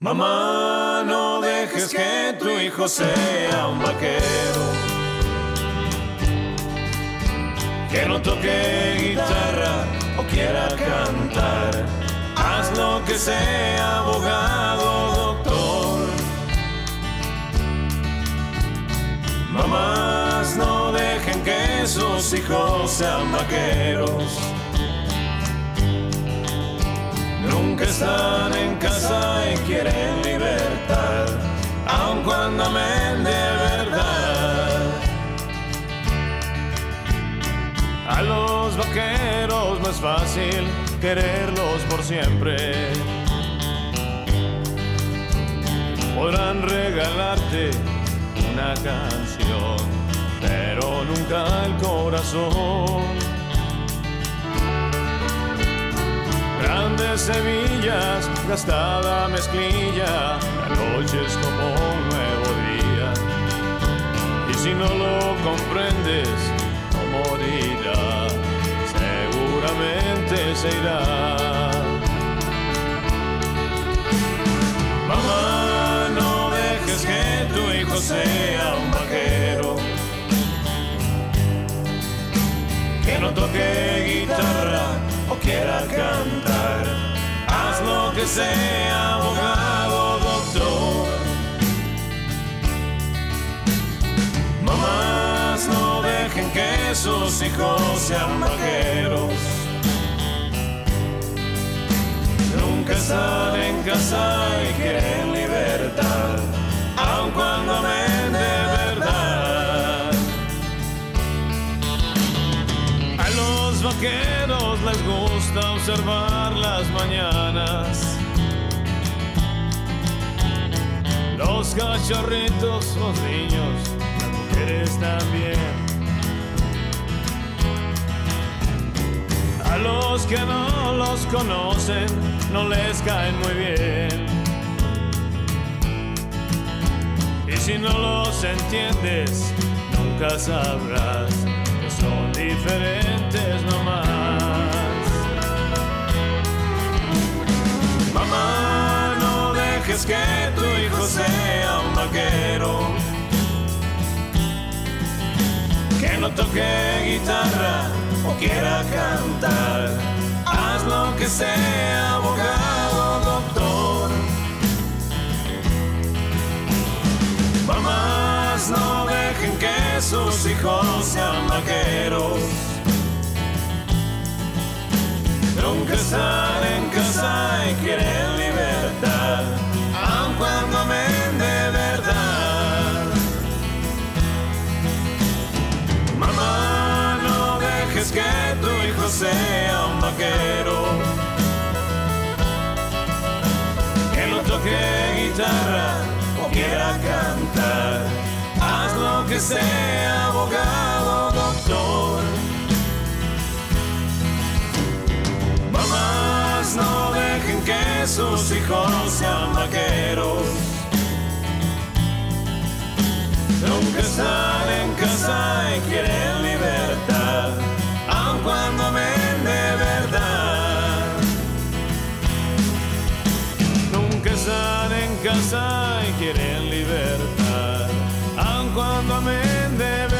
Mamá, no dejes que tu hijo sea un vaquero. Que no toque guitarra o quiera cantar. Haz lo que sea, abogado, doctor. Mamás, no dejen que sus hijos sean vaqueros. Nunca están en casa y quieren libertad, aun cuando amen de verdad. A los vaqueros no es fácil quererlos por siempre. Podrán regalarte una canción, pero nunca el corazón. Grandes semillas, gastada mezclilla, la noche es como un nuevo día. Y si no lo comprendes, no morirá, seguramente se irá. Mamá, no dejes que tu hijo sea un vaquero. Que no toque guitarra o quiera cantar. Sea, abogado, doctor. Mamás no dejen que sus hijos sean vaqueros. Nunca están en casa y quieren libertad, aun cuando amen de verdad. A los vaqueros les gusta observar las mañanas. Los cachorritos, los niños, las mujeres también. A los que no los conocen, no les caen muy bien. Y si no los entiendes, nunca sabrás que son diferentes dejes que tu hijo sea un vaquero. Que no toque guitarra o quiera cantar. Haz lo que sea, abogado, doctor. Mamás, no dejen que sus hijos sean vaqueros. Que tu hijo sea un vaquero. Que no toque guitarra o quiera cantar. Haz lo que sea, abogado, doctor. Mamás, no dejen que sus hijos y quieren libertad, aun cuando amén de